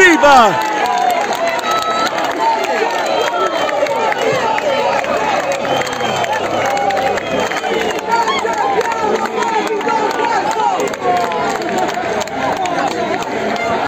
viva!